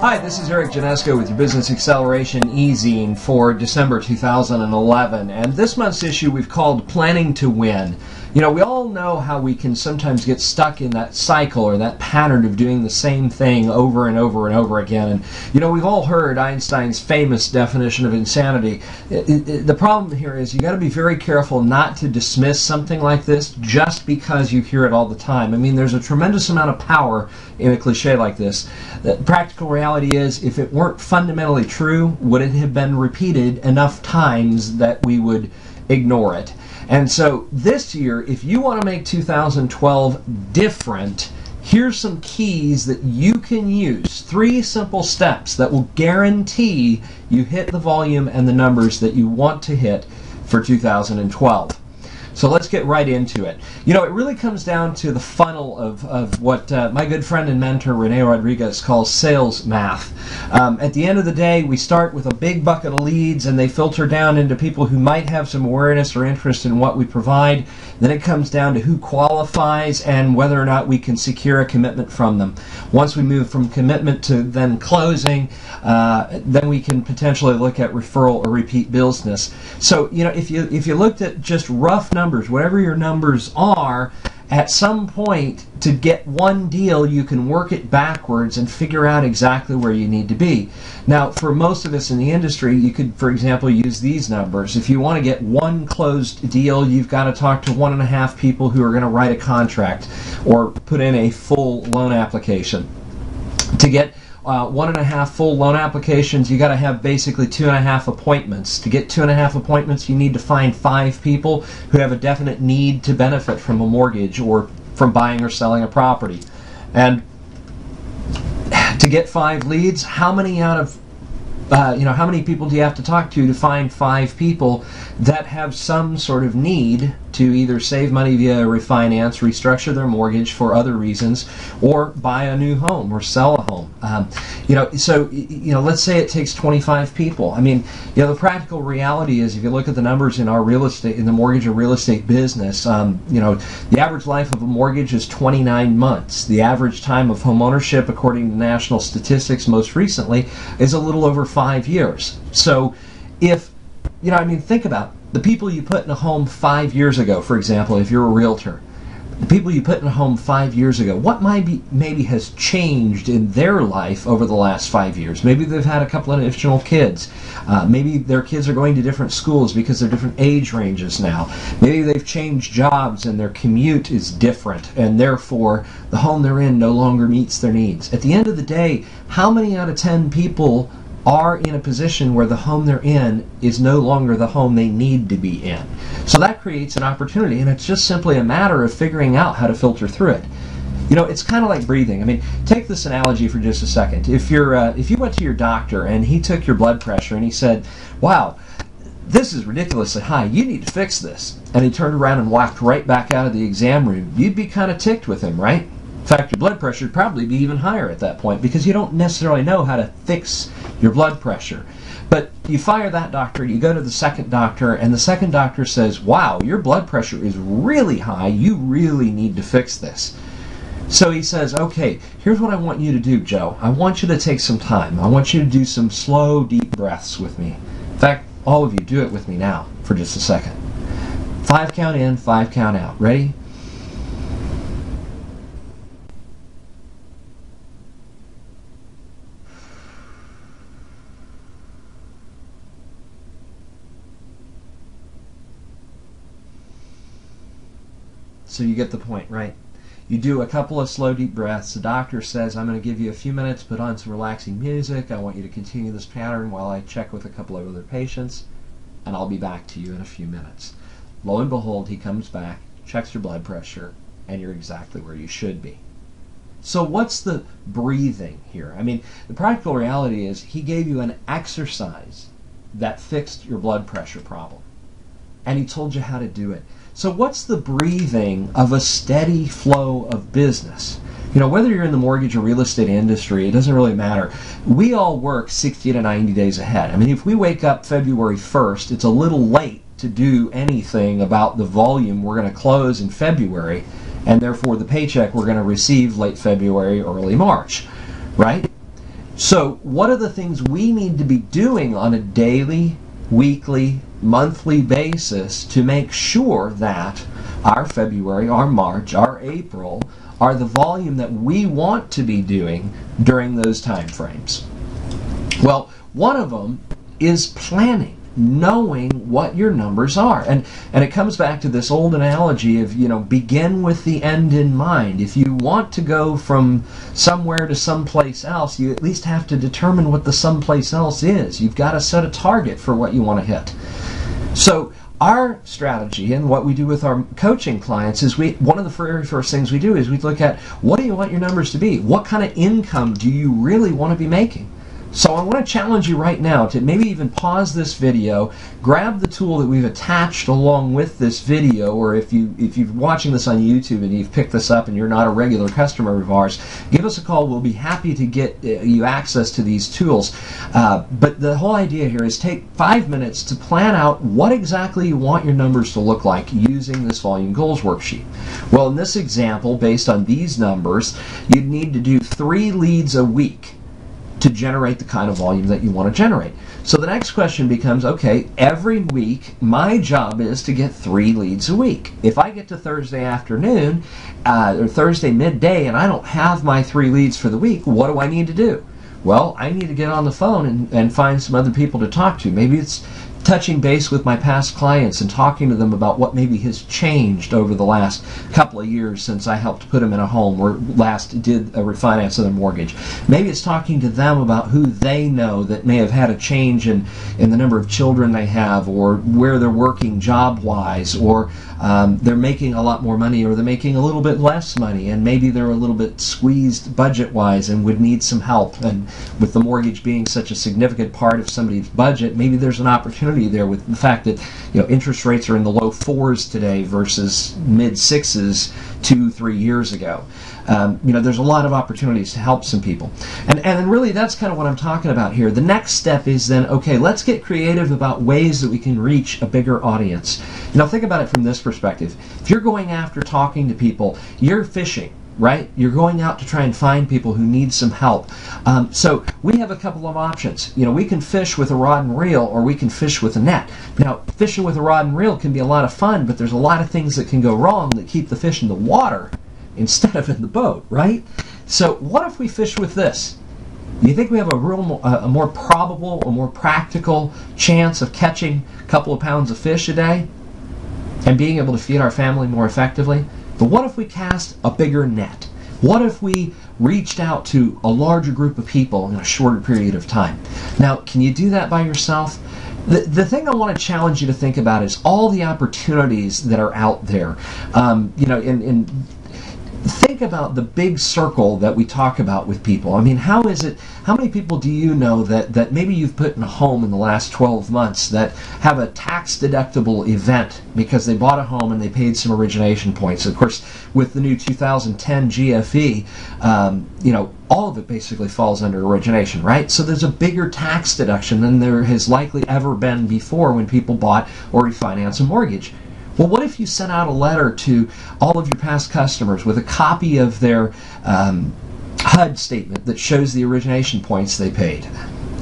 Hi, this is Eric Janesco with your Business Acceleration e-zine for December 2011. And this month's issue we've called Planning to Win. You know, we all know how we can sometimes get stuck in that cycle or that pattern of doing the same thing over and over and over again. And, you know, we've all heard Einstein's famous definition of insanity. It, it, the problem here is you got to be very careful not to dismiss something like this just because you hear it all the time. I mean, there's a tremendous amount of power in a cliche like this. The practical reality is, if it weren't fundamentally true, would it have been repeated enough times that we would ignore it? And so this year, if you want to make 2012 different, here's some keys that you can use. Three simple steps that will guarantee you hit the volume and the numbers that you want to hit for 2012. So let's get right into it. You know, it really comes down to the funnel of, of what uh, my good friend and mentor Rene Rodriguez calls sales math. Um, at the end of the day, we start with a big bucket of leads and they filter down into people who might have some awareness or interest in what we provide. Then it comes down to who qualifies and whether or not we can secure a commitment from them. Once we move from commitment to then closing, uh, then we can potentially look at referral or repeat business. So, you know, if you if you looked at just rough numbers numbers, whatever your numbers are, at some point to get one deal you can work it backwards and figure out exactly where you need to be. Now for most of us in the industry you could for example use these numbers. If you want to get one closed deal you've got to talk to one and a half people who are going to write a contract or put in a full loan application. To get uh, one and a half full loan applications, you got to have basically two and a half appointments. To get two and a half appointments, you need to find five people who have a definite need to benefit from a mortgage or from buying or selling a property. And to get five leads, how many out of uh, you know, how many people do you have to talk to to find five people that have some sort of need to either save money via refinance, restructure their mortgage for other reasons, or buy a new home or sell. Um, you know, so you know, let's say it takes 25 people. I mean, you know, the practical reality is, if you look at the numbers in our real estate, in the mortgage or real estate business, um, you know, the average life of a mortgage is 29 months. The average time of home ownership, according to national statistics, most recently, is a little over five years. So, if you know, I mean, think about the people you put in a home five years ago, for example, if you're a realtor, the people you put in a home five years ago, what maybe maybe has changed in their life over the last five years? Maybe they've had a couple of additional kids. Uh, maybe their kids are going to different schools because they're different age ranges now. Maybe they've changed jobs and their commute is different, and therefore the home they're in no longer meets their needs. At the end of the day, how many out of ten people are in a position where the home they're in is no longer the home they need to be in. So that creates an opportunity, and it's just simply a matter of figuring out how to filter through it. You know, it's kind of like breathing. I mean, take this analogy for just a second. If you're, uh, if you went to your doctor and he took your blood pressure and he said, "Wow, this is ridiculously high. You need to fix this," and he turned around and walked right back out of the exam room, you'd be kind of ticked with him, right? Fact, your blood pressure would probably be even higher at that point because you don't necessarily know how to fix your blood pressure. But you fire that doctor, you go to the second doctor, and the second doctor says, Wow, your blood pressure is really high. You really need to fix this. So he says, Okay, here's what I want you to do, Joe. I want you to take some time. I want you to do some slow, deep breaths with me. In fact, all of you, do it with me now for just a second. Five count in, five count out. Ready? So you get the point, right? You do a couple of slow, deep breaths. The doctor says, I'm going to give you a few minutes, put on some relaxing music. I want you to continue this pattern while I check with a couple of other patients, and I'll be back to you in a few minutes. Lo and behold, he comes back, checks your blood pressure, and you're exactly where you should be. So, what's the breathing here? I mean, the practical reality is he gave you an exercise that fixed your blood pressure problem, and he told you how to do it. So, what's the breathing of a steady flow of business? You know, whether you're in the mortgage or real estate industry, it doesn't really matter. We all work 60 to 90 days ahead. I mean, if we wake up February 1st, it's a little late to do anything about the volume we're going to close in February, and therefore the paycheck we're going to receive late February, early March, right? So, what are the things we need to be doing on a daily, weekly, monthly basis to make sure that our February, our March, our April are the volume that we want to be doing during those time frames? Well, one of them is planning knowing what your numbers are. And and it comes back to this old analogy of, you know, begin with the end in mind. If you want to go from somewhere to someplace else, you at least have to determine what the someplace else is. You've got to set a target for what you want to hit. So our strategy and what we do with our coaching clients is we one of the very first things we do is we look at what do you want your numbers to be? What kind of income do you really want to be making? So I want to challenge you right now to maybe even pause this video, grab the tool that we've attached along with this video, or if you if you're watching this on YouTube and you've picked this up and you're not a regular customer of ours, give us a call. We'll be happy to get uh, you access to these tools. Uh, but the whole idea here is take five minutes to plan out what exactly you want your numbers to look like using this volume goals worksheet. Well, in this example, based on these numbers, you'd need to do three leads a week to generate the kind of volume that you want to generate. So the next question becomes okay, every week my job is to get three leads a week. If I get to Thursday afternoon uh, or Thursday midday and I don't have my three leads for the week, what do I need to do? Well, I need to get on the phone and, and find some other people to talk to. Maybe it's touching base with my past clients and talking to them about what maybe has changed over the last couple of years since I helped put them in a home or last did a refinance of their mortgage. Maybe it's talking to them about who they know that may have had a change in, in the number of children they have or where they're working job wise or um, they're making a lot more money or they're making a little bit less money and maybe they're a little bit squeezed budget wise and would need some help. And with the mortgage being such a significant part of somebody's budget, maybe there's an opportunity there with the fact that you know interest rates are in the low fours today versus mid sixes two, three years ago. Um, you know, there's a lot of opportunities to help some people. And, and really, that's kind of what I'm talking about here. The next step is then, okay, let's get creative about ways that we can reach a bigger audience. You know, think about it from this perspective. If you're going after talking to people, you're fishing right? You're going out to try and find people who need some help. Um, so we have a couple of options. You know, we can fish with a rod and reel, or we can fish with a net. Now, fishing with a rod and reel can be a lot of fun, but there's a lot of things that can go wrong that keep the fish in the water instead of in the boat, right? So what if we fish with this? Do you think we have a real, a more probable, a more practical chance of catching a couple of pounds of fish a day and being able to feed our family more effectively? But what if we cast a bigger net? What if we reached out to a larger group of people in a shorter period of time? Now, can you do that by yourself? The, the thing I want to challenge you to think about is all the opportunities that are out there. Um, you know, in, in think about the big circle that we talk about with people. I mean, how is it, how many people do you know that, that maybe you've put in a home in the last 12 months that have a tax deductible event because they bought a home and they paid some origination points? Of course, with the new 2010 GFE, um, you know, all of it basically falls under origination, right? So there's a bigger tax deduction than there has likely ever been before when people bought or refinanced a mortgage. Well, what if you sent out a letter to all of your past customers with a copy of their um, HUD statement that shows the origination points they paid?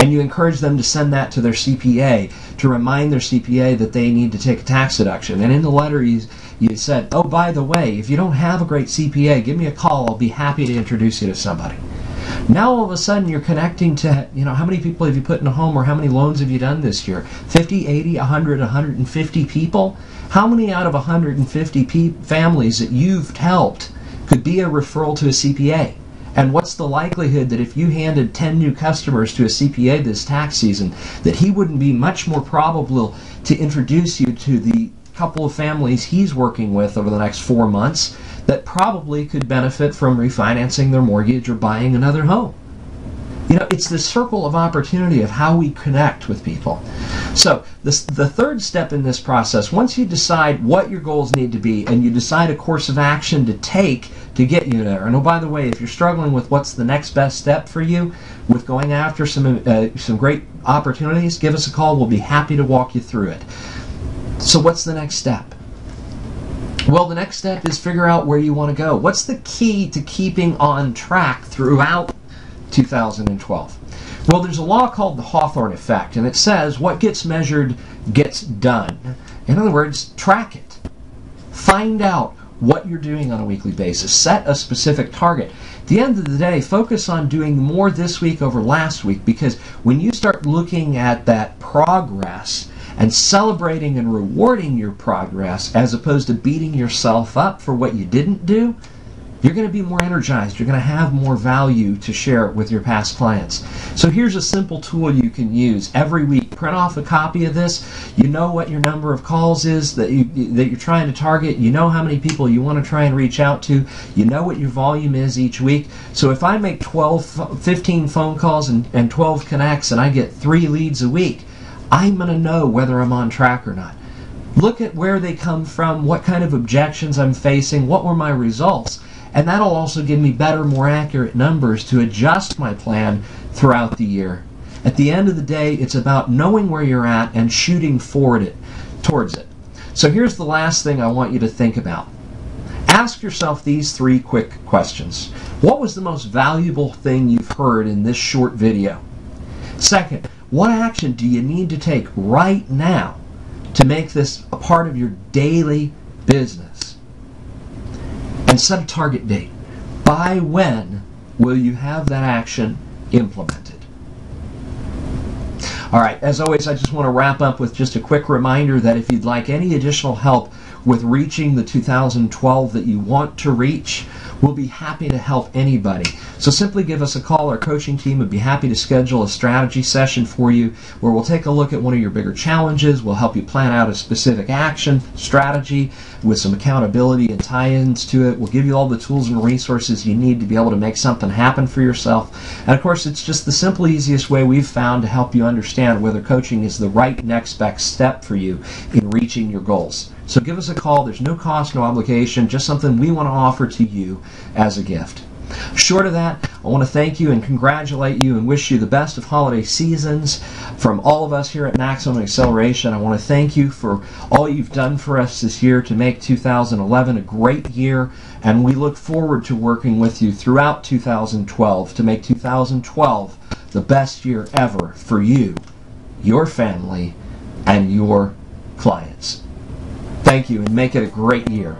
And you encourage them to send that to their CPA to remind their CPA that they need to take a tax deduction. And in the letter, you, you said, Oh, by the way, if you don't have a great CPA, give me a call. I'll be happy to introduce you to somebody. Now all of a sudden you're connecting to, you know, how many people have you put in a home or how many loans have you done this year? 50, 80, 100, 150 people? How many out of 150 pe- families that you've helped could be a referral to a CPA? And what's the likelihood that if you handed 10 new customers to a CPA this tax season, that he wouldn't be much more probable to introduce you to the couple of families he's working with over the next four months that probably could benefit from refinancing their mortgage or buying another home? You know, it's the circle of opportunity of how we connect with people. So, this, the third step in this process, once you decide what your goals need to be and you decide a course of action to take to get you there, and oh, by the way, if you're struggling with what's the next best step for you with going after some, uh, some great opportunities, give us a call. We'll be happy to walk you through it. So, what's the next step? Well, the next step is figure out where you want to go. What's the key to keeping on track throughout 2012. Well, there's a law called the Hawthorne effect, and it says what gets measured gets done. In other words, track it. Find out what you're doing on a weekly basis. Set a specific target. At the end of the day, focus on doing more this week over last week because when you start looking at that progress and celebrating and rewarding your progress as opposed to beating yourself up for what you didn't do, you're going to be more energized. You're going to have more value to share with your past clients. So here's a simple tool you can use every week. Print off a copy of this. You know what your number of calls is that you that you're trying to target. You know how many people you want to try and reach out to. You know what your volume is each week. So if I make 12, 15 phone calls and, and 12 connects and I get three leads a week, I'm going to know whether I'm on track or not. Look at where they come from, what kind of objections I'm facing, what were my results and that'll also give me better, more accurate numbers to adjust my plan throughout the year. At the end of the day, it's about knowing where you're at and shooting forward it towards it. So here's the last thing I want you to think about. Ask yourself these three quick questions. What was the most valuable thing you've heard in this short video? Second, what action do you need to take right now to make this a part of your daily business? And set a target date. By when will you have that action implemented? All right, as always, I just want to wrap up with just a quick reminder that if you'd like any additional help with reaching the 2012 that you want to reach, We'll be happy to help anybody. So simply give us a call. Our coaching team would be happy to schedule a strategy session for you where we'll take a look at one of your bigger challenges. We'll help you plan out a specific action strategy with some accountability and tie ins to it. We'll give you all the tools and resources you need to be able to make something happen for yourself. And of course, it's just the simple, easiest way we've found to help you understand whether coaching is the right next best step for you in reaching your goals. So give us a call. There's no cost, no obligation, just something we want to offer to you as a gift. Short of that, I want to thank you and congratulate you and wish you the best of holiday seasons. From all of us here at Maximum Acceleration, I want to thank you for all you've done for us this year to make 2011 a great year, and we look forward to working with you throughout 2012 to make 2012 the best year ever for you, your family, and your clients. Thank you and make it a great year.